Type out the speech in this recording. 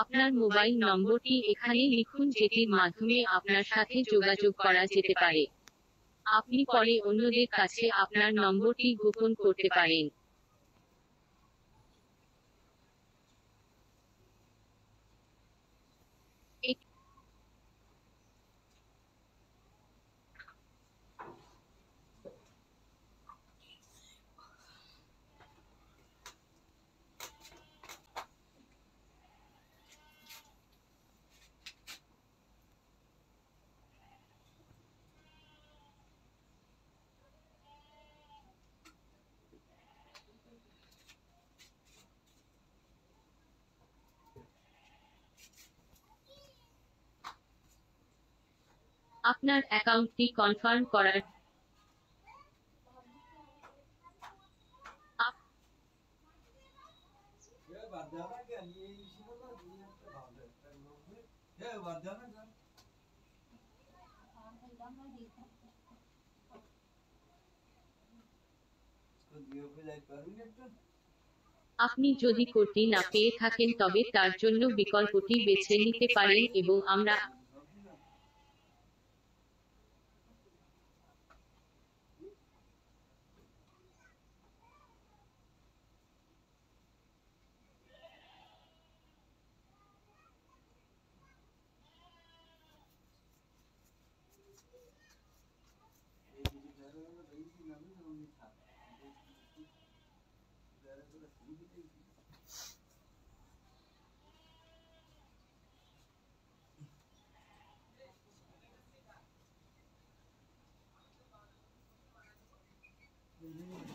আপনার মোবাইল নম্বরটি এখানে লিখুন, যেটির মাধ্যমে আপনার সাথে যোগাযোগ করা যেতে পারে। আপনি পরে অন্যদের কাছে আপনার নম্বরটি গোপন করতে পারেন। আপনার অ্যাকাউন্টটি কনফার্ম করার আপনি যদি কোডটি না পেয়ে থাকেন তবে তার জন্য বিকল্পটি বেছে নিতে পারেন এবং আমরা Mm-hmm.